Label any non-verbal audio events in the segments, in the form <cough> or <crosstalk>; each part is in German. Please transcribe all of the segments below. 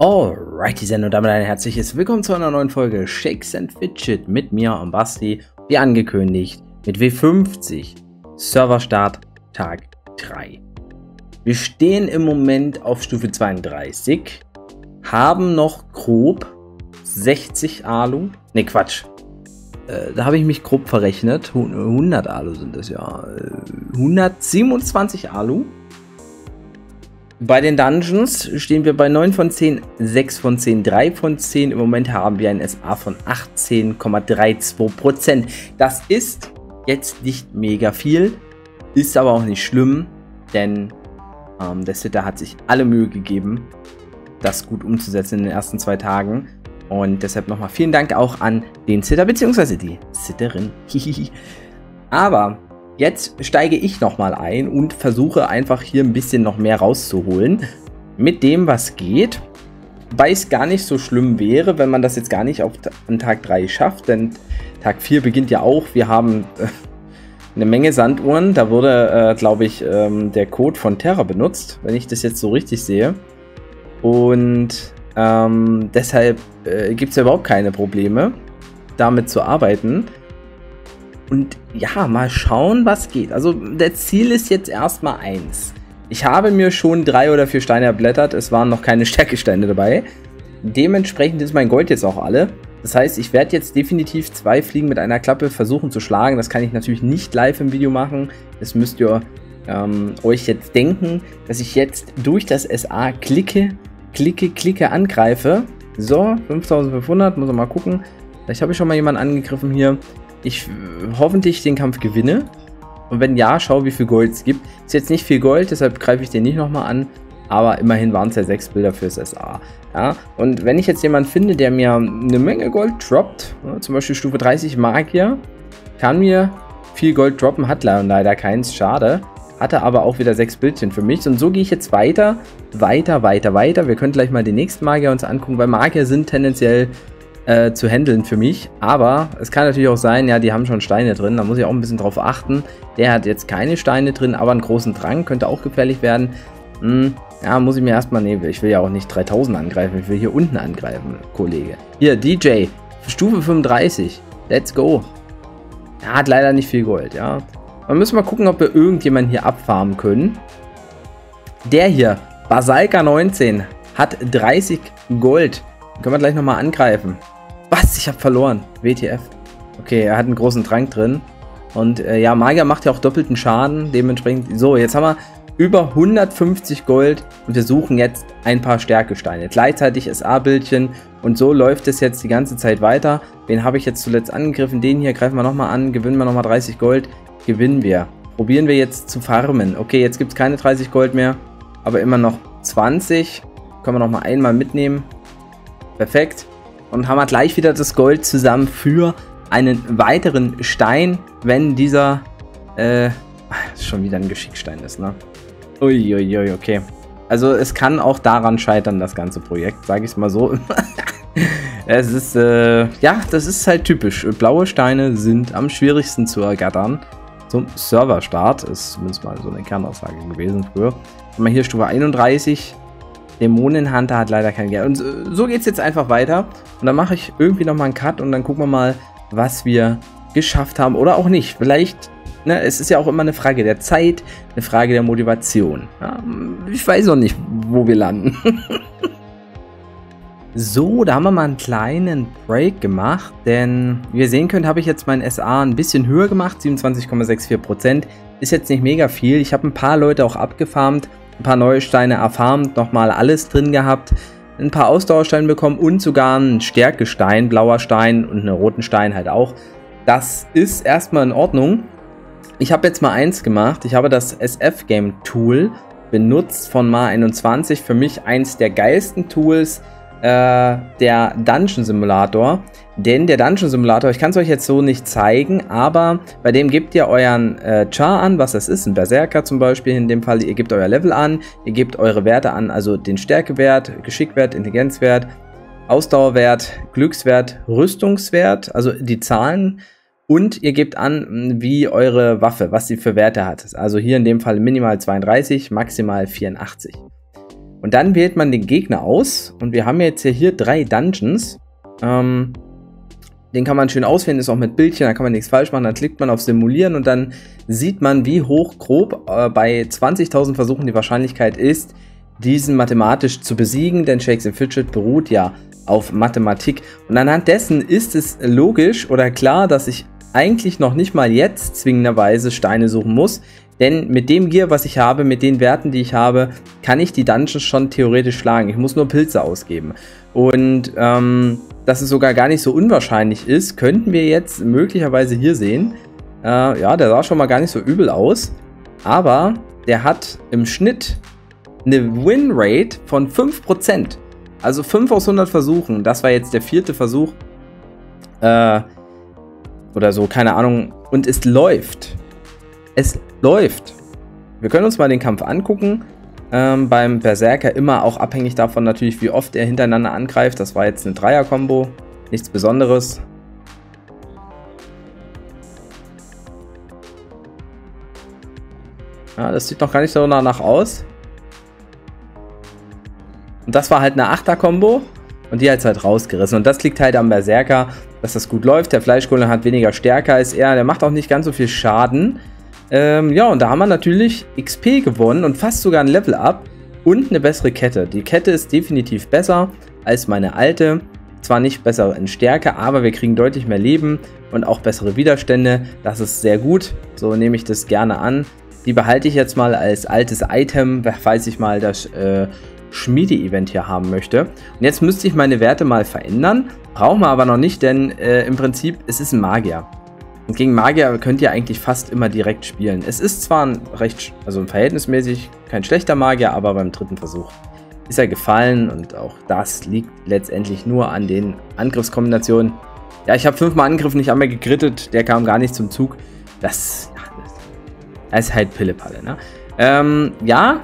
Alrighty, Sen und damit ein herzliches Willkommen zu einer neuen Folge Shakes and Fidget mit mir und Basti, wie angekündigt, mit W50 Serverstart Tag 3. Wir stehen im Moment auf Stufe 32, haben noch grob 60 Alu, ne Quatsch, äh, da habe ich mich grob verrechnet, 100 Alu sind das ja, 127 äh, Alu bei den Dungeons stehen wir bei 9 von 10, 6 von 10, 3 von 10. Im Moment haben wir ein SA von 18,32%. Das ist jetzt nicht mega viel, ist aber auch nicht schlimm, denn ähm, der Sitter hat sich alle Mühe gegeben, das gut umzusetzen in den ersten zwei Tagen. Und deshalb nochmal vielen Dank auch an den Sitter bzw. die Sitterin. <laughs> aber Jetzt steige ich nochmal ein und versuche einfach hier ein bisschen noch mehr rauszuholen. Mit dem, was geht. Wobei es gar nicht so schlimm wäre, wenn man das jetzt gar nicht auf, an Tag 3 schafft. Denn Tag 4 beginnt ja auch. Wir haben äh, eine Menge Sanduhren. Da wurde, äh, glaube ich, ähm, der Code von Terra benutzt, wenn ich das jetzt so richtig sehe. Und ähm, deshalb äh, gibt es ja überhaupt keine Probleme, damit zu arbeiten. Und ja, mal schauen, was geht. Also, der Ziel ist jetzt erstmal eins. Ich habe mir schon drei oder vier Steine erblättert. Es waren noch keine <laughs> Stärkesteine dabei. Dementsprechend ist mein Gold jetzt auch alle. Das heißt, ich werde jetzt definitiv zwei Fliegen mit einer Klappe versuchen zu schlagen. Das kann ich natürlich nicht live im Video machen. Das müsst ihr ähm, euch jetzt denken, dass ich jetzt durch das SA klicke, klicke, klicke angreife. So, 5500, muss man mal gucken. Vielleicht habe ich schon mal jemanden angegriffen hier ich hoffentlich den Kampf gewinne. Und wenn ja, schau, wie viel Gold es gibt. Ist jetzt nicht viel Gold, deshalb greife ich den nicht nochmal an. Aber immerhin waren es ja sechs Bilder fürs SA. Ja? Und wenn ich jetzt jemanden finde, der mir eine Menge Gold droppt, ja, zum Beispiel Stufe 30 Magier, kann mir viel Gold droppen, hat leider keins, schade. Hatte aber auch wieder sechs Bildchen für mich. Und so gehe ich jetzt weiter, weiter, weiter, weiter. Wir können gleich mal den nächsten Magier uns angucken, weil Magier sind tendenziell äh, zu handeln für mich. Aber es kann natürlich auch sein, ja, die haben schon Steine drin. Da muss ich auch ein bisschen drauf achten. Der hat jetzt keine Steine drin, aber einen großen Drang könnte auch gefährlich werden. Hm, ja, muss ich mir erstmal nehmen. Ich will ja auch nicht 3000 angreifen. Ich will hier unten angreifen, Kollege. Hier, DJ. Stufe 35. Let's go. Er hat leider nicht viel Gold, ja. Wir müssen mal gucken, ob wir irgendjemanden hier abfarmen können. Der hier, Basalka 19, hat 30 Gold. können wir gleich nochmal angreifen. Was? Ich habe verloren. WTF. Okay, er hat einen großen Trank drin. Und äh, ja, Magier macht ja auch doppelten Schaden. Dementsprechend. So, jetzt haben wir über 150 Gold und wir suchen jetzt ein paar Stärkesteine. Gleichzeitig SA-Bildchen und so läuft es jetzt die ganze Zeit weiter. Wen habe ich jetzt zuletzt angegriffen? Den hier greifen wir nochmal an, gewinnen wir nochmal 30 Gold, gewinnen wir. Probieren wir jetzt zu farmen. Okay, jetzt gibt es keine 30 Gold mehr, aber immer noch 20. Können wir nochmal einmal mitnehmen. Perfekt und haben wir gleich wieder das Gold zusammen für einen weiteren Stein, wenn dieser äh, schon wieder ein Geschickstein ist, ne? Uiuiui, ui, okay. Also es kann auch daran scheitern, das ganze Projekt, sage ich es mal so. <laughs> es ist, äh, ja, das ist halt typisch. Blaue Steine sind am schwierigsten zu ergattern zum Serverstart. Ist zumindest mal so eine Kernaussage gewesen früher. Haben wir hier Stufe 31, Dämonenhunter hat leider kein Geld. Und so geht es jetzt einfach weiter. Und dann mache ich irgendwie nochmal einen Cut und dann gucken wir mal, was wir geschafft haben oder auch nicht. Vielleicht, ne, es ist ja auch immer eine Frage der Zeit, eine Frage der Motivation. Ja, ich weiß noch nicht, wo wir landen. <laughs> so, da haben wir mal einen kleinen Break gemacht, denn wie ihr sehen könnt, habe ich jetzt mein SA ein bisschen höher gemacht, 27,64%. Ist jetzt nicht mega viel. Ich habe ein paar Leute auch abgefarmt ein paar neue Steine erfarmt, nochmal alles drin gehabt, ein paar Ausdauersteine bekommen und sogar einen Stärkestein, blauer Stein und einen roten Stein halt auch. Das ist erstmal in Ordnung. Ich habe jetzt mal eins gemacht. Ich habe das SF Game Tool benutzt von Ma21. Für mich eins der geilsten Tools, äh, der Dungeon Simulator. Denn der Dungeon Simulator, ich kann es euch jetzt so nicht zeigen, aber bei dem gebt ihr euren äh, Char an, was das ist, ein Berserker zum Beispiel in dem Fall. Ihr gebt euer Level an, ihr gebt eure Werte an, also den Stärkewert, Geschickwert, Intelligenzwert, Ausdauerwert, Glückswert, Rüstungswert, also die Zahlen. Und ihr gebt an, wie eure Waffe, was sie für Werte hat. Also hier in dem Fall minimal 32, maximal 84. Und dann wählt man den Gegner aus. Und wir haben jetzt hier drei Dungeons. Ähm, den kann man schön auswählen, ist auch mit Bildchen, da kann man nichts falsch machen. Dann klickt man auf Simulieren und dann sieht man, wie hoch grob äh, bei 20.000 Versuchen die Wahrscheinlichkeit ist, diesen mathematisch zu besiegen, denn Shakes and Fidget beruht ja auf Mathematik. Und anhand dessen ist es logisch oder klar, dass ich eigentlich noch nicht mal jetzt zwingenderweise Steine suchen muss, denn mit dem Gear, was ich habe, mit den Werten, die ich habe, kann ich die Dungeons schon theoretisch schlagen. Ich muss nur Pilze ausgeben. Und ähm, dass es sogar gar nicht so unwahrscheinlich ist, könnten wir jetzt möglicherweise hier sehen. Äh, ja, der sah schon mal gar nicht so übel aus. Aber der hat im Schnitt eine Win-Rate von 5%. Also 5 aus 100 Versuchen. Das war jetzt der vierte Versuch. Äh, oder so, keine Ahnung. Und es läuft. Es läuft. Wir können uns mal den Kampf angucken. Ähm, beim Berserker immer auch abhängig davon natürlich, wie oft er hintereinander angreift. Das war jetzt eine Dreier-Kombo. Nichts Besonderes. Ja, das sieht noch gar nicht so danach aus. Und das war halt eine Achter-Kombo. Und die hat es halt rausgerissen. Und das liegt halt am Berserker, dass das gut läuft. Der Fleischgolem hat weniger Stärke als er. Der macht auch nicht ganz so viel Schaden. Ähm, ja, und da haben wir natürlich XP gewonnen und fast sogar ein Level Up und eine bessere Kette. Die Kette ist definitiv besser als meine alte. Zwar nicht besser in Stärke, aber wir kriegen deutlich mehr Leben und auch bessere Widerstände. Das ist sehr gut. So nehme ich das gerne an. Die behalte ich jetzt mal als altes Item, falls ich mal das äh, Schmiede-Event hier haben möchte. Und jetzt müsste ich meine Werte mal verändern. Brauchen wir aber noch nicht, denn äh, im Prinzip es ist ein Magier. Und gegen Magier könnt ihr eigentlich fast immer direkt spielen. Es ist zwar ein recht, also verhältnismäßig kein schlechter Magier, aber beim dritten Versuch ist er gefallen und auch das liegt letztendlich nur an den Angriffskombinationen. Ja, ich habe fünfmal Angriff nicht einmal gegrittet, der kam gar nicht zum Zug. Das, das ist halt Pillepalle, ne? Ähm, ja,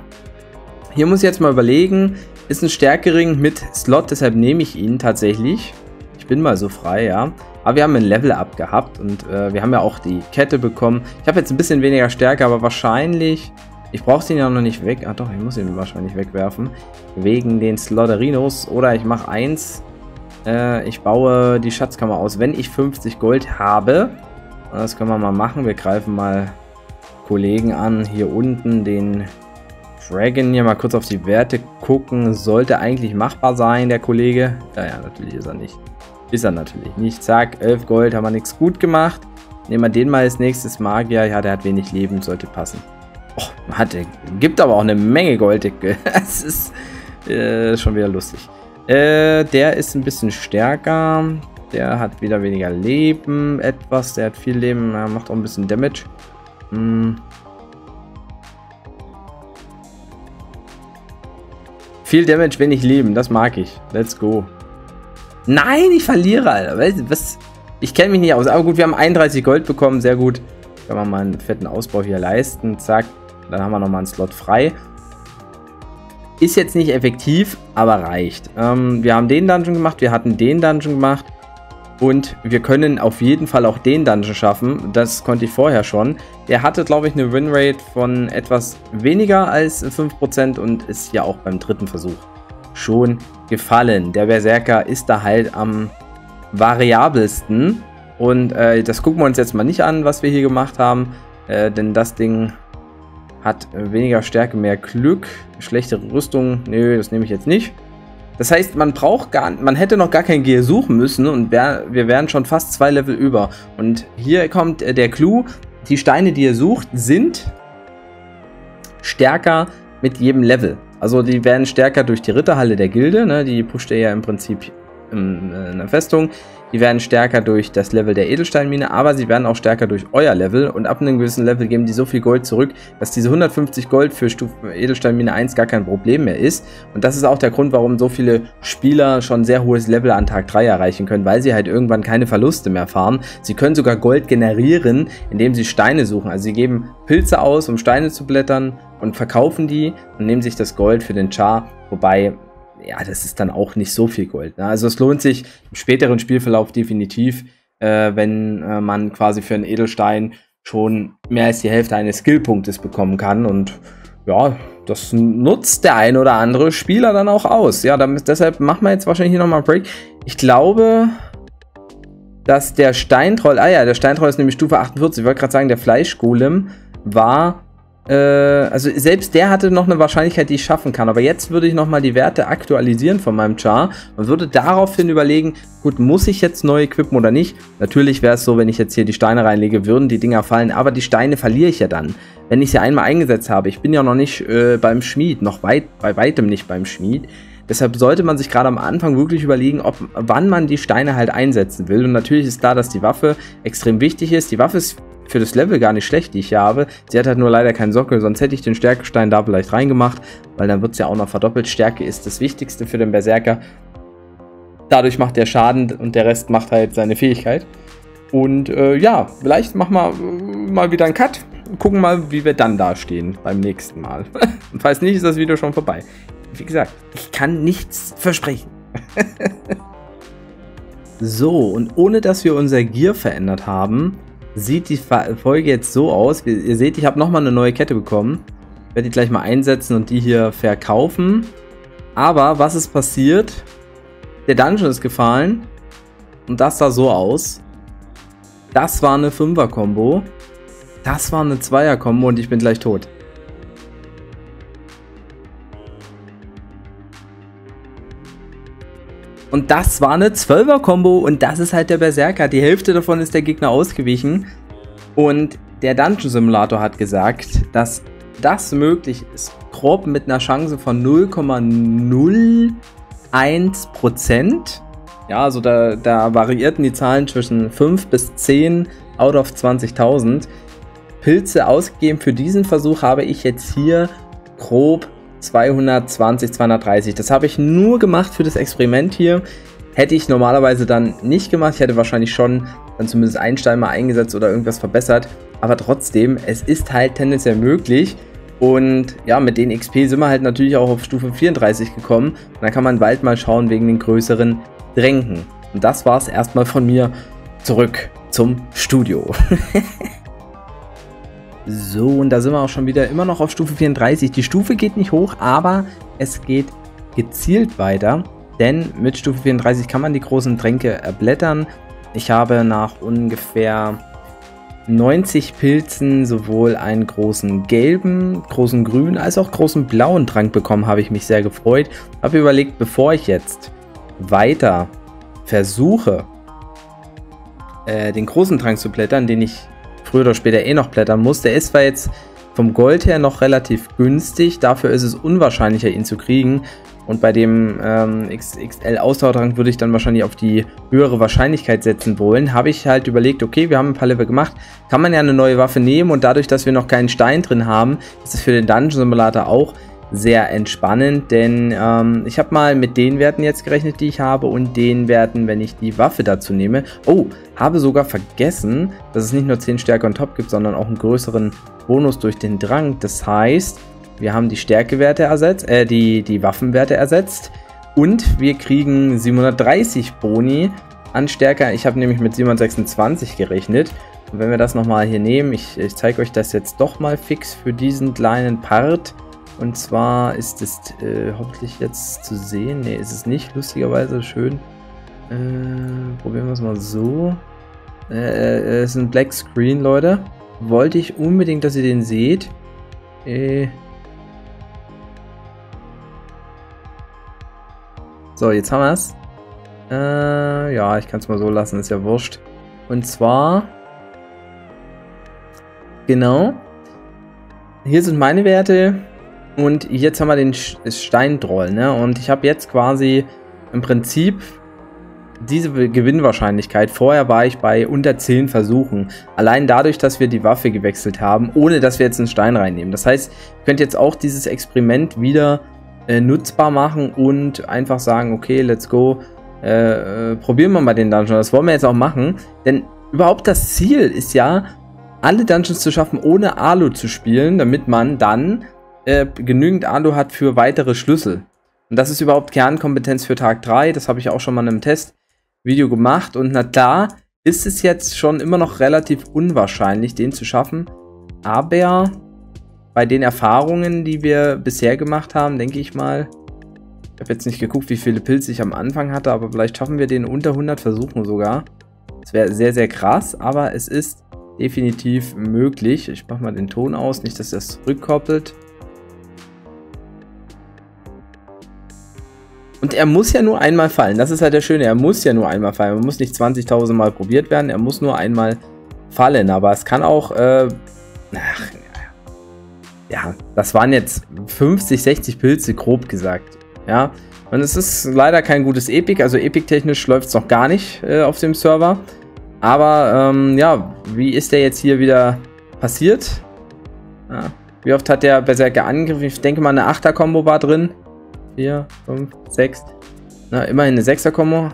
hier muss ich jetzt mal überlegen, ist ein Stärkering mit Slot, deshalb nehme ich ihn tatsächlich. Ich bin mal so frei, ja. Aber wir haben ein Level-Up gehabt und äh, wir haben ja auch die Kette bekommen. Ich habe jetzt ein bisschen weniger Stärke, aber wahrscheinlich... Ich brauche den ja noch nicht weg. Ah doch, ich muss ihn wahrscheinlich wegwerfen. Wegen den Slaughterinos. Oder ich mache eins. Äh, ich baue die Schatzkammer aus, wenn ich 50 Gold habe. Das können wir mal machen. Wir greifen mal Kollegen an. Hier unten den Dragon hier mal kurz auf die Werte gucken. Sollte eigentlich machbar sein, der Kollege. Ja, ja, natürlich ist er nicht. Ist er natürlich nicht. Zack, 11 Gold, haben wir nichts gut gemacht. Nehmen wir den mal als nächstes. Magier, ja, der hat wenig Leben, sollte passen. Oh, hat, gibt aber auch eine Menge Gold. <laughs> Das ist äh, schon wieder lustig. Äh, der ist ein bisschen stärker. Der hat wieder weniger Leben. Etwas, der hat viel Leben. Er macht auch ein bisschen Damage. Hm. Viel Damage, wenig Leben. Das mag ich. Let's go. Nein, ich verliere, Alter. Was? Ich kenne mich nicht aus. Aber gut, wir haben 31 Gold bekommen. Sehr gut. Können wir mal einen fetten Ausbau hier leisten. Zack. Dann haben wir nochmal einen Slot frei. Ist jetzt nicht effektiv, aber reicht. Ähm, wir haben den Dungeon gemacht. Wir hatten den Dungeon gemacht. Und wir können auf jeden Fall auch den Dungeon schaffen. Das konnte ich vorher schon. Der hatte, glaube ich, eine Winrate von etwas weniger als 5% und ist ja auch beim dritten Versuch schon gefallen. Der Berserker ist da halt am variabelsten. Und äh, das gucken wir uns jetzt mal nicht an, was wir hier gemacht haben. Äh, denn das Ding hat weniger Stärke, mehr Glück, schlechtere Rüstung. Nö, das nehme ich jetzt nicht. Das heißt, man braucht gar, man hätte noch gar kein Gear suchen müssen und wär, wir wären schon fast zwei Level über. Und hier kommt äh, der Clou. Die Steine, die ihr sucht, sind stärker mit jedem Level. Also die werden stärker durch die Ritterhalle der Gilde, ne? die pusht ihr ja im Prinzip in, in der Festung. Die werden stärker durch das Level der Edelsteinmine, aber sie werden auch stärker durch euer Level. Und ab einem gewissen Level geben die so viel Gold zurück, dass diese 150 Gold für Stufe Edelsteinmine 1 gar kein Problem mehr ist. Und das ist auch der Grund, warum so viele Spieler schon sehr hohes Level an Tag 3 erreichen können, weil sie halt irgendwann keine Verluste mehr fahren. Sie können sogar Gold generieren, indem sie Steine suchen. Also sie geben Pilze aus, um Steine zu blättern und verkaufen die und nehmen sich das Gold für den Char, wobei ja, das ist dann auch nicht so viel Gold. Ne? Also es lohnt sich im späteren Spielverlauf definitiv, äh, wenn äh, man quasi für einen Edelstein schon mehr als die Hälfte eines Skillpunktes bekommen kann und ja, das nutzt der ein oder andere Spieler dann auch aus. Ja, damit, deshalb machen wir jetzt wahrscheinlich hier nochmal einen Break. Ich glaube, dass der Steintroll, ah ja, der Steintroll ist nämlich Stufe 48. Ich wollte gerade sagen, der Fleischgolem war äh, also selbst der hatte noch eine Wahrscheinlichkeit, die ich schaffen kann. Aber jetzt würde ich nochmal die Werte aktualisieren von meinem Char und würde daraufhin überlegen, gut, muss ich jetzt neu equippen oder nicht? Natürlich wäre es so, wenn ich jetzt hier die Steine reinlege, würden die Dinger fallen, aber die Steine verliere ich ja dann. Wenn ich sie einmal eingesetzt habe, ich bin ja noch nicht äh, beim Schmied, noch weit, bei weitem nicht beim Schmied. Deshalb sollte man sich gerade am Anfang wirklich überlegen, ob, wann man die Steine halt einsetzen will. Und natürlich ist klar, dass die Waffe extrem wichtig ist. Die Waffe ist für das Level gar nicht schlecht, die ich hier habe. Sie hat halt nur leider keinen Sockel, sonst hätte ich den Stärkestein da vielleicht reingemacht, weil dann wird es ja auch noch verdoppelt. Stärke ist das Wichtigste für den Berserker. Dadurch macht der Schaden und der Rest macht halt seine Fähigkeit. Und äh, ja, vielleicht machen wir äh, mal wieder einen Cut. Gucken mal, wie wir dann dastehen beim nächsten Mal. und <laughs> falls nicht, ist das Video schon vorbei. Wie gesagt, ich kann nichts versprechen. <laughs> so, und ohne dass wir unser Gear verändert haben, sieht die Folge jetzt so aus. Ihr seht, ich habe nochmal eine neue Kette bekommen. Werde die gleich mal einsetzen und die hier verkaufen. Aber was ist passiert? Der Dungeon ist gefallen. Und das sah so aus. Das war eine 5er-Kombo. Das war eine 2er-Kombo und ich bin gleich tot. Und das war eine 12er-Kombo und das ist halt der Berserker. Die Hälfte davon ist der Gegner ausgewichen. Und der Dungeon Simulator hat gesagt, dass das möglich ist. Grob mit einer Chance von 0,01%. Ja, also da, da variierten die Zahlen zwischen 5 bis 10 out of 20.000. Pilze ausgegeben für diesen Versuch habe ich jetzt hier grob 220, 230. Das habe ich nur gemacht für das Experiment hier. Hätte ich normalerweise dann nicht gemacht. Ich hätte wahrscheinlich schon dann zumindest einen Stein mal eingesetzt oder irgendwas verbessert. Aber trotzdem, es ist halt tendenziell möglich. Und ja, mit den XP sind wir halt natürlich auch auf Stufe 34 gekommen. Und dann kann man bald mal schauen wegen den größeren Drängen. Und das war es erstmal von mir. Zurück zum Studio. <laughs> So, und da sind wir auch schon wieder immer noch auf Stufe 34. Die Stufe geht nicht hoch, aber es geht gezielt weiter. Denn mit Stufe 34 kann man die großen Tränke erblättern. Ich habe nach ungefähr 90 Pilzen sowohl einen großen gelben, großen grünen als auch großen blauen Trank bekommen, habe ich mich sehr gefreut. Habe überlegt, bevor ich jetzt weiter versuche, äh, den großen Trank zu blättern, den ich früher oder später eh noch blättern muss. Der ist zwar jetzt vom Gold her noch relativ günstig, dafür ist es unwahrscheinlicher, ihn zu kriegen. Und bei dem ähm, XXL Ausdauertrank würde ich dann wahrscheinlich auf die höhere Wahrscheinlichkeit setzen wollen. Habe ich halt überlegt, okay, wir haben ein paar Level gemacht, kann man ja eine neue Waffe nehmen und dadurch, dass wir noch keinen Stein drin haben, ist es für den Dungeon Simulator auch sehr entspannend, denn ähm, ich habe mal mit den Werten jetzt gerechnet, die ich habe und den Werten, wenn ich die Waffe dazu nehme. Oh, habe sogar vergessen, dass es nicht nur 10 Stärke on top gibt, sondern auch einen größeren Bonus durch den Drang. Das heißt, wir haben die Stärkewerte ersetzt, äh, die, die Waffenwerte ersetzt und wir kriegen 730 Boni an Stärke. Ich habe nämlich mit 726 gerechnet. Und wenn wir das nochmal hier nehmen, ich, ich zeige euch das jetzt doch mal fix für diesen kleinen Part. Und zwar ist es äh, hoffentlich jetzt zu sehen. Ne, ist es nicht. Lustigerweise schön. Äh, probieren wir es mal so. Äh, äh, es ist ein Black Screen, Leute. Wollte ich unbedingt, dass ihr den seht. Äh. So, jetzt haben wir es. Äh, ja, ich kann es mal so lassen, ist ja wurscht. Und zwar... Genau. Hier sind meine Werte. Und jetzt haben wir den Steindroll, ne? Und ich habe jetzt quasi im Prinzip diese Gewinnwahrscheinlichkeit. Vorher war ich bei unter 10 Versuchen. Allein dadurch, dass wir die Waffe gewechselt haben, ohne dass wir jetzt einen Stein reinnehmen. Das heißt, ihr könnt jetzt auch dieses Experiment wieder äh, nutzbar machen und einfach sagen, okay, let's go. Äh, äh, probieren wir mal den Dungeon. Das wollen wir jetzt auch machen. Denn überhaupt das Ziel ist ja, alle Dungeons zu schaffen, ohne Alu zu spielen, damit man dann äh, genügend Alu hat für weitere Schlüssel. Und das ist überhaupt Kernkompetenz für Tag 3. Das habe ich auch schon mal in einem Testvideo gemacht. Und na klar, ist es jetzt schon immer noch relativ unwahrscheinlich, den zu schaffen. Aber bei den Erfahrungen, die wir bisher gemacht haben, denke ich mal, ich habe jetzt nicht geguckt, wie viele Pilze ich am Anfang hatte, aber vielleicht schaffen wir den unter 100 Versuchen sogar. Das wäre sehr, sehr krass, aber es ist definitiv möglich. Ich mache mal den Ton aus, nicht, dass es rückkoppelt. Und er muss ja nur einmal fallen. Das ist halt der Schöne. Er muss ja nur einmal fallen. Man muss nicht 20.000 Mal probiert werden. Er muss nur einmal fallen. Aber es kann auch... Äh, ach, ja, das waren jetzt 50, 60 Pilze, grob gesagt. Ja, und es ist leider kein gutes Epic, also Epic-technisch läuft es noch gar nicht äh, auf dem Server. Aber ähm, ja, wie ist der jetzt hier wieder passiert? Ja, wie oft hat der Berserker angegriffen? Ich denke mal, eine 8er-Kombo war drin. 4, 5, 6. Na, immerhin eine 6er-Kombo.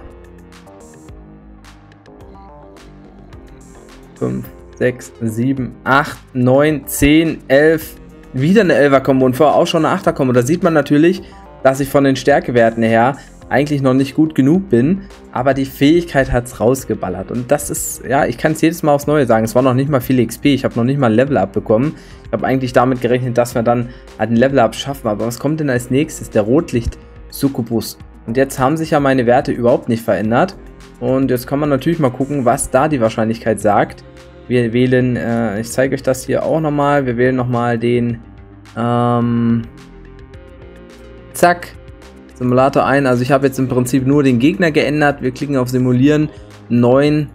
5, 6, 7, 8, 9, 10, 11. Wieder eine 11er-Kombo und vorher auch schon eine 8er-Kombo. Da sieht man natürlich, dass ich von den Stärkewerten her eigentlich noch nicht gut genug bin, aber die Fähigkeit hat es rausgeballert. Und das ist, ja, ich kann es jedes Mal aufs Neue sagen. Es war noch nicht mal viel XP, ich habe noch nicht mal ein Level-Up bekommen. Ich habe eigentlich damit gerechnet, dass wir dann halt ein Level-Up schaffen. Aber was kommt denn als nächstes? Der Rotlicht-Succubus. Und jetzt haben sich ja meine Werte überhaupt nicht verändert. Und jetzt kann man natürlich mal gucken, was da die Wahrscheinlichkeit sagt. Wir wählen, äh, ich zeige euch das hier auch nochmal. Wir wählen nochmal den, ähm, zack, Simulator ein. Also ich habe jetzt im Prinzip nur den Gegner geändert. Wir klicken auf Simulieren. 9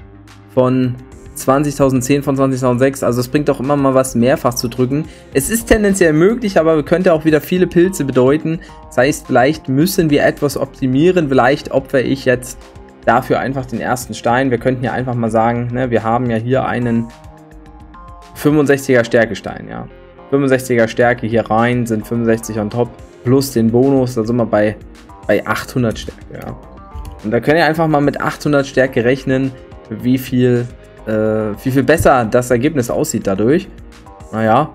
von 20.000, 10 von 20.006. Also es bringt auch immer mal was mehrfach zu drücken. Es ist tendenziell möglich, aber könnte auch wieder viele Pilze bedeuten. Das heißt, vielleicht müssen wir etwas optimieren. Vielleicht opfer ich jetzt dafür einfach den ersten Stein. Wir könnten ja einfach mal sagen, ne, wir haben ja hier einen 65er Stärkestein, ja. 65er Stärke hier rein, sind 65 on top plus den Bonus, da sind wir bei, bei 800 Stärke, ja. Und da könnt ihr einfach mal mit 800 Stärke rechnen, wie viel, äh, wie viel besser das Ergebnis aussieht dadurch. Naja.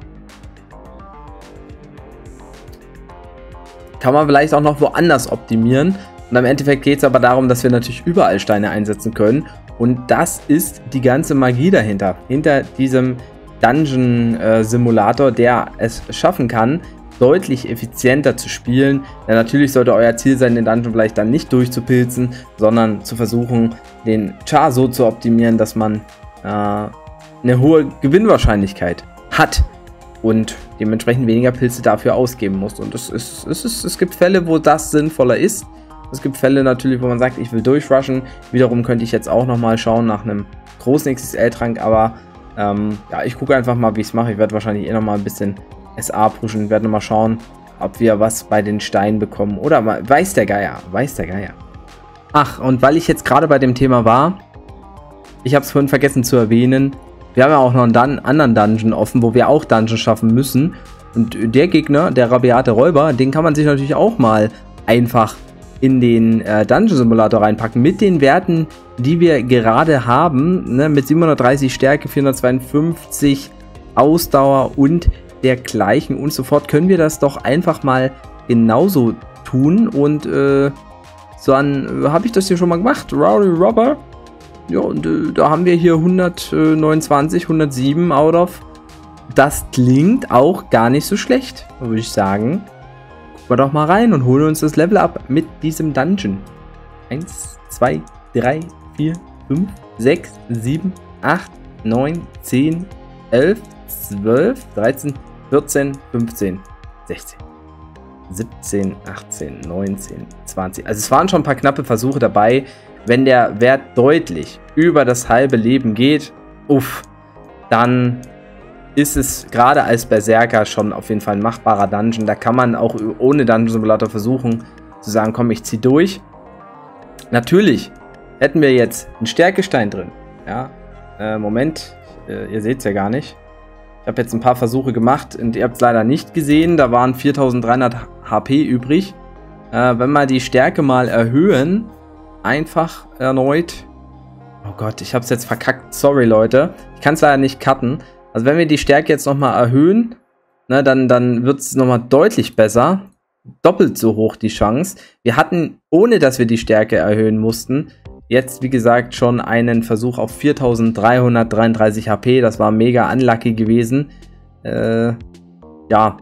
Kann man vielleicht auch noch woanders optimieren. Und im Endeffekt geht es aber darum, dass wir natürlich überall Steine einsetzen können. Und das ist die ganze Magie dahinter. Hinter diesem Dungeon-Simulator, äh, der es schaffen kann, deutlich effizienter zu spielen. Denn natürlich sollte euer Ziel sein, den Dungeon vielleicht dann nicht durchzupilzen, sondern zu versuchen, den Char so zu optimieren, dass man äh, eine hohe Gewinnwahrscheinlichkeit hat und dementsprechend weniger Pilze dafür ausgeben muss. Und es, ist, es, ist, es gibt Fälle, wo das sinnvoller ist. Es gibt Fälle natürlich, wo man sagt, ich will durchrushen. Wiederum könnte ich jetzt auch nochmal schauen nach einem großen XXL-Trank, aber ähm, ja, ich gucke einfach mal, wie ich es mache. Ich werde wahrscheinlich eh nochmal ein bisschen SA pushen. Werden mal schauen, ob wir was bei den Steinen bekommen. Oder weiß der Geier. Weiß der Geier. Ach, und weil ich jetzt gerade bei dem Thema war, ich habe es vorhin vergessen zu erwähnen, wir haben ja auch noch einen Dun anderen Dungeon offen, wo wir auch Dungeons schaffen müssen. Und der Gegner, der rabiate Räuber, den kann man sich natürlich auch mal einfach in den äh, Dungeon Simulator reinpacken. Mit den Werten, die wir gerade haben, ne, mit 730 Stärke, 452 Ausdauer und dergleichen und so fort, können wir das doch einfach mal genauso tun. Und äh, so dann äh, habe ich das hier schon mal gemacht. Rowdy Robber. Ja, und äh, da haben wir hier 129, 107 out of. Das klingt auch gar nicht so schlecht, würde ich sagen. Gucken wir doch mal rein und holen uns das Level ab mit diesem Dungeon. 1, 2, 3, 4, 5, 6, 7, 8, 9, 10, 11, 12, 13, 14, 15, 16, 17, 18, 19, 20. Also es waren schon ein paar knappe Versuche dabei. Wenn der Wert deutlich über das halbe Leben geht, uff, dann ist es gerade als Berserker schon auf jeden Fall ein machbarer Dungeon. Da kann man auch ohne Dungeon Simulator versuchen zu sagen, komm, ich zieh durch. Natürlich hätten wir jetzt einen Stärkestein drin. Ja, äh, Moment, äh, ihr seht es ja gar nicht. Ich habe jetzt ein paar Versuche gemacht und ihr habt es leider nicht gesehen. Da waren 4300 HP übrig. Äh, wenn wir die Stärke mal erhöhen, einfach erneut. Oh Gott, ich habe es jetzt verkackt. Sorry, Leute. Ich kann es leider nicht cutten. Also wenn wir die Stärke jetzt nochmal erhöhen, ne, dann, dann wird es nochmal deutlich besser. Doppelt so hoch die Chance. Wir hatten, ohne dass wir die Stärke erhöhen mussten, Jetzt, wie gesagt, schon einen Versuch auf 4333 HP. Das war mega unlucky gewesen. Äh, ja,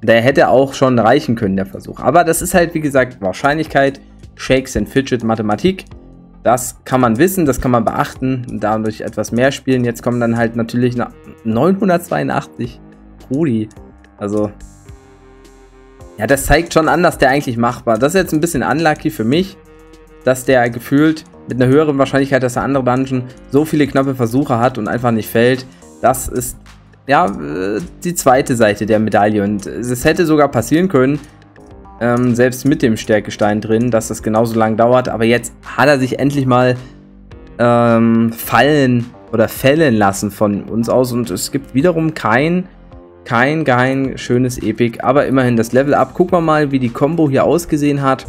der hätte auch schon reichen können, der Versuch. Aber das ist halt, wie gesagt, Wahrscheinlichkeit, Shakes and Fidget Mathematik. Das kann man wissen, das kann man beachten und dadurch etwas mehr spielen. Jetzt kommen dann halt natürlich 982 Rudi. Also, ja, das zeigt schon an, dass der eigentlich machbar. Das ist jetzt ein bisschen unlucky für mich, dass der gefühlt mit einer höheren Wahrscheinlichkeit, dass der andere Dungeon so viele knappe Versuche hat und einfach nicht fällt. Das ist ja äh, die zweite Seite der Medaille und es hätte sogar passieren können, ähm, selbst mit dem Stärkestein drin, dass das genauso lang dauert. Aber jetzt hat er sich endlich mal ähm, fallen oder fällen lassen von uns aus. Und es gibt wiederum kein, kein, kein schönes Epic. Aber immerhin das Level Up. Gucken wir mal, wie die Combo hier ausgesehen hat.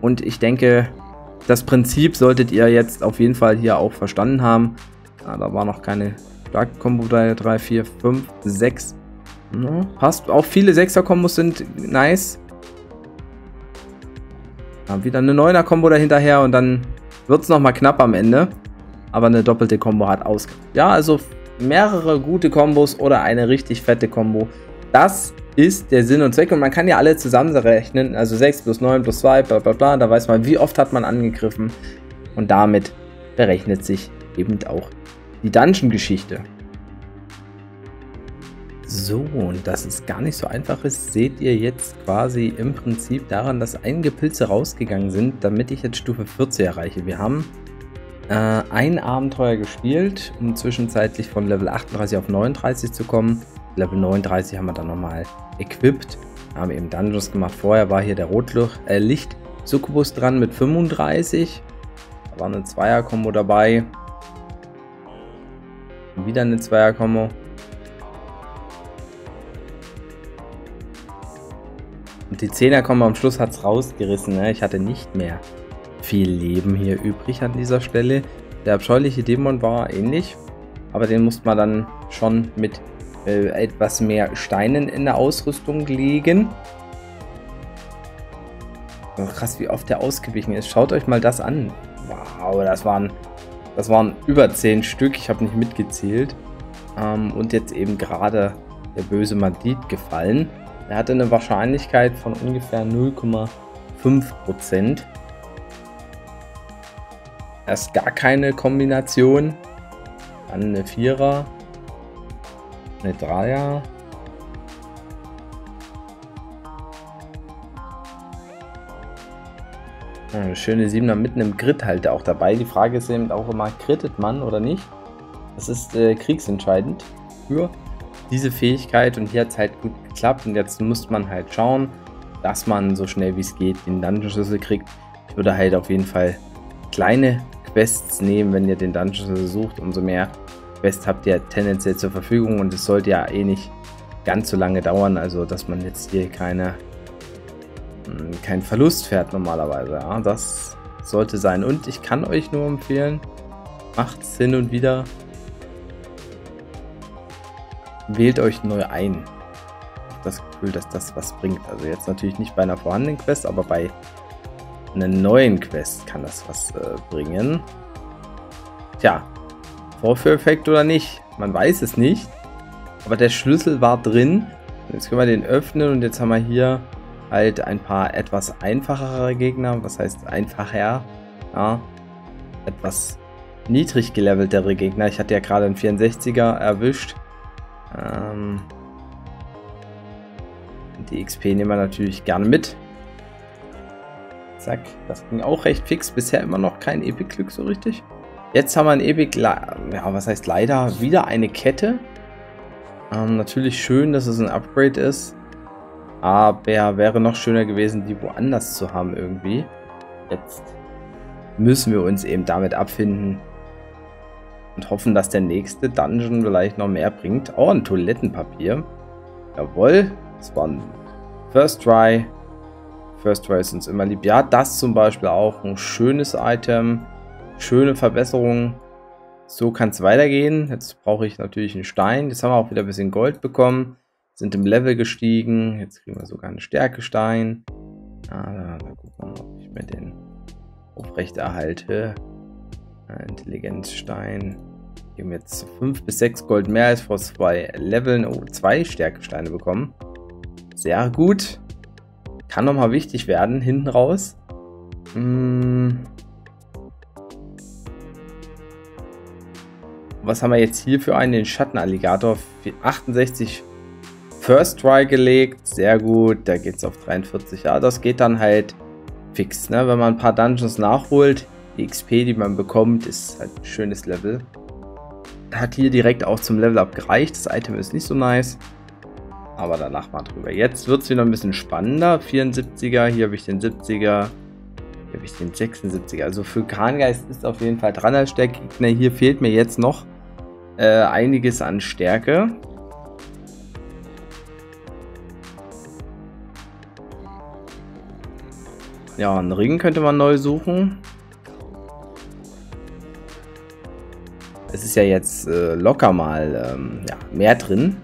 Und ich denke, das Prinzip solltet ihr jetzt auf jeden Fall hier auch verstanden haben. Ah, da war noch keine starke Combo 3, 3, 4, 5, 6. No, passt. Auch viele 6er-Kombos sind nice. Ja, wieder eine 9er-Kombo dahinterher und dann wird es nochmal knapp am Ende. Aber eine doppelte Combo hat aus. Ja, also mehrere gute Kombos oder eine richtig fette Combo. Das ist der Sinn und Zweck. Und man kann ja alle zusammenrechnen. Also 6 plus 9 plus 2, bla bla bla. Da weiß man, wie oft hat man angegriffen. Und damit berechnet sich eben auch die Dungeon-Geschichte. So, und dass es gar nicht so einfach ist, seht ihr jetzt quasi im Prinzip daran, dass einige Pilze rausgegangen sind, damit ich jetzt Stufe 40 erreiche. Wir haben äh, ein Abenteuer gespielt, um zwischenzeitlich von Level 38 auf 39 zu kommen. Level 39 haben wir dann nochmal equipped. Haben eben Dungeons gemacht. Vorher war hier der Rotlicht äh, Licht Succubus dran mit 35. Da war eine Zweier-Kombo dabei. Wieder eine Zweier-Kombo. Und die Zehner kommen am Schluss hat es rausgerissen. Ne? Ich hatte nicht mehr viel Leben hier übrig an dieser Stelle. Der abscheuliche Dämon war ähnlich, aber den musste man dann schon mit äh, etwas mehr Steinen in der Ausrüstung legen. Oh, krass, wie oft der ausgewichen ist. Schaut euch mal das an. Wow, das waren, das waren über 10 Stück. Ich habe nicht mitgezählt. Ähm, und jetzt eben gerade der böse Mandit gefallen. Er hatte eine Wahrscheinlichkeit von ungefähr 0,5%. Erst gar keine Kombination. Dann eine Vierer. Eine Dreier. Eine schöne Siebener mitten im Grid halt auch dabei. Die Frage ist eben auch immer, krittet man oder nicht? Das ist äh, kriegsentscheidend für diese Fähigkeit und hier hat es halt gut geklappt und jetzt muss man halt schauen, dass man so schnell wie es geht den Dungeon-Schlüssel kriegt. Ich würde halt auf jeden Fall kleine Quests nehmen, wenn ihr den Dungeon-Schlüssel sucht. Umso mehr Quests habt ihr tendenziell zur Verfügung und es sollte ja eh nicht ganz so lange dauern, also dass man jetzt hier keine hm, keinen Verlust fährt normalerweise. Ja, das sollte sein. Und ich kann euch nur empfehlen, macht es hin und wieder wählt euch neu ein. Das Gefühl, dass das was bringt. Also jetzt natürlich nicht bei einer vorhandenen Quest, aber bei einer neuen Quest kann das was äh, bringen. Tja, Vorführeffekt oder nicht? Man weiß es nicht. Aber der Schlüssel war drin. Jetzt können wir den öffnen und jetzt haben wir hier halt ein paar etwas einfachere Gegner. Was heißt einfacher? Ja, etwas niedrig geleveltere Gegner. Ich hatte ja gerade einen 64er erwischt. Ähm, die XP nehmen wir natürlich gerne mit. Zack, das ging auch recht fix. Bisher immer noch kein Epic-Glück so richtig. Jetzt haben wir ein Epic, ja, was heißt leider, wieder eine Kette. Ähm, natürlich schön, dass es ein Upgrade ist. Aber wäre noch schöner gewesen, die woanders zu haben irgendwie. Jetzt müssen wir uns eben damit abfinden, und hoffen, dass der nächste Dungeon vielleicht noch mehr bringt. Oh, ein Toilettenpapier. Jawohl, das war ein First Try. First Try ist uns immer lieb. Ja, das zum Beispiel auch ein schönes Item. Schöne Verbesserung. So kann es weitergehen. Jetzt brauche ich natürlich einen Stein. Jetzt haben wir auch wieder ein bisschen Gold bekommen. Sind im Level gestiegen. Jetzt kriegen wir sogar einen Stärkestein. Ah, da, da gucken wir mal, ob ich mir den aufrechterhalte. Intelligenzstein. Geben jetzt 5 bis 6 Gold mehr als vor zwei Leveln. Oh, zwei Stärkesteine bekommen. Sehr gut. Kann nochmal wichtig werden, hinten raus. Hm. Was haben wir jetzt hier für einen? Den Schattenalligator. 68 First Try gelegt. Sehr gut. Da geht es auf 43. Ja, das geht dann halt fix. Ne? Wenn man ein paar Dungeons nachholt, die XP, die man bekommt, ist halt ein schönes Level. Hat hier direkt auch zum Level Up gereicht. Das Item ist nicht so nice. Aber danach mal drüber. Jetzt wird es wieder ein bisschen spannender. 74er, hier habe ich den 70er. Hier habe ich den 76er. Also für Krangeist ist auf jeden Fall dran als Stärkegegner. Hier fehlt mir jetzt noch äh, einiges an Stärke. Ja, einen Ring könnte man neu suchen. Es ist ja jetzt äh, locker mal ähm, ja, mehr drin.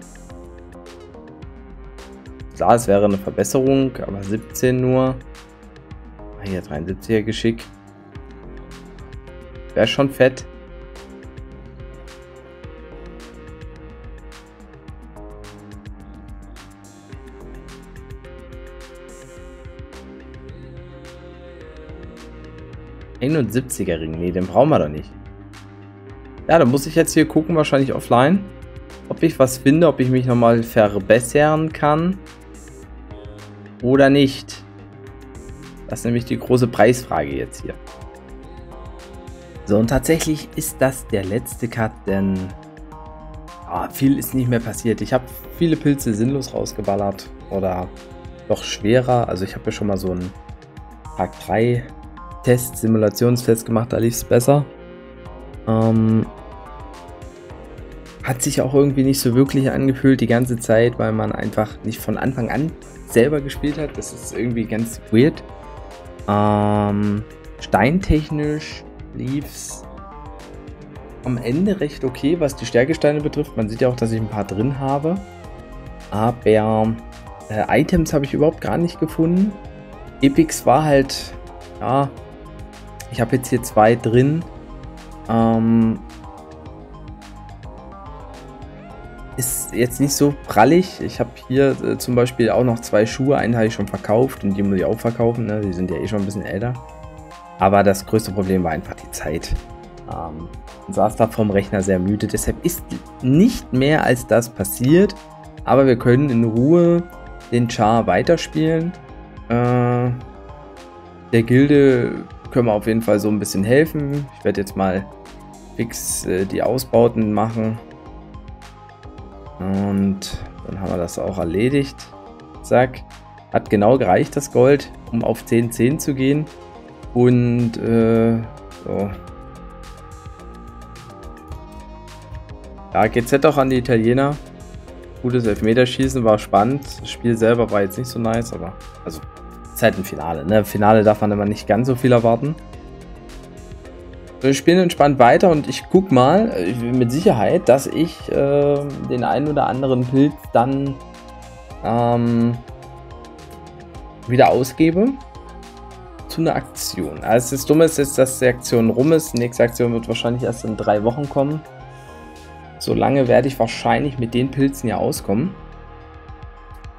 Klar, es wäre eine Verbesserung, aber 17 nur. Ah, hier 73er Geschick. Wäre schon fett. Er Ring, nee, den brauchen wir doch nicht. Ja, dann muss ich jetzt hier gucken, wahrscheinlich offline, ob ich was finde, ob ich mich nochmal verbessern kann oder nicht. Das ist nämlich die große Preisfrage jetzt hier. So, und tatsächlich ist das der letzte Cut, denn ah, viel ist nicht mehr passiert. Ich habe viele Pilze sinnlos rausgeballert oder doch schwerer. Also ich habe ja schon mal so einen Tag 3 Test, Simulationstest gemacht, da lief es besser. Ähm, hat sich auch irgendwie nicht so wirklich angefühlt die ganze Zeit, weil man einfach nicht von Anfang an selber gespielt hat. Das ist irgendwie ganz weird. Ähm, steintechnisch lief es am Ende recht okay, was die Stärkesteine betrifft. Man sieht ja auch, dass ich ein paar drin habe. Aber äh, Items habe ich überhaupt gar nicht gefunden. Epics war halt, ja, ich habe jetzt hier zwei drin. Ähm, ist jetzt nicht so prallig. Ich habe hier äh, zum Beispiel auch noch zwei Schuhe. Einen habe ich schon verkauft und die muss ich auch verkaufen. Ne? Die sind ja eh schon ein bisschen älter. Aber das größte Problem war einfach die Zeit. Ähm, saß da vom Rechner sehr müde. Deshalb ist nicht mehr als das passiert. Aber wir können in Ruhe den Char weiterspielen. Äh, der Gilde können wir auf jeden Fall so ein bisschen helfen. Ich werde jetzt mal fix äh, die Ausbauten machen. Und dann haben wir das auch erledigt. Zack. Hat genau gereicht, das Gold, um auf 10, 10 zu gehen. Und äh, so. Ja, GZ auch an die Italiener. Gutes Elfmeterschießen war spannend. Das Spiel selber war jetzt nicht so nice, aber also halt ein Finale. Ne? Finale darf man immer nicht ganz so viel erwarten. Wir spielen entspannt weiter und ich guck mal äh, mit Sicherheit, dass ich äh, den einen oder anderen Pilz dann ähm, wieder ausgebe zu einer Aktion. Also das Dumme ist jetzt, dass die Aktion rum ist. Die nächste Aktion wird wahrscheinlich erst in drei Wochen kommen. Solange werde ich wahrscheinlich mit den Pilzen ja auskommen.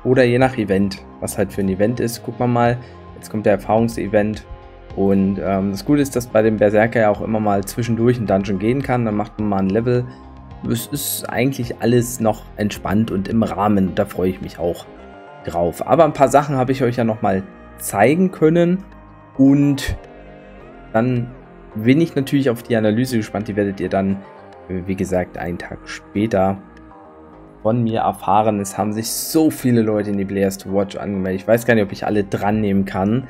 Oder je nach Event, was halt für ein Event ist. Guck mal mal, jetzt kommt der Erfahrungsevent. Und ähm, das Gute ist, dass bei dem Berserker ja auch immer mal zwischendurch ein Dungeon gehen kann. Dann macht man mal ein Level. Es ist eigentlich alles noch entspannt und im Rahmen. Da freue ich mich auch drauf. Aber ein paar Sachen habe ich euch ja nochmal zeigen können. Und dann bin ich natürlich auf die Analyse gespannt. Die werdet ihr dann, wie gesagt, einen Tag später von mir erfahren. Es haben sich so viele Leute in die Players to Watch angemeldet. Ich weiß gar nicht, ob ich alle dran nehmen kann.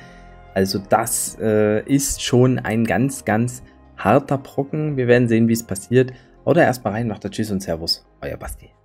Also das äh, ist schon ein ganz, ganz harter Brocken. Wir werden sehen, wie es passiert. Oder erstmal rein, macht der Tschüss und Servus. Euer Basti.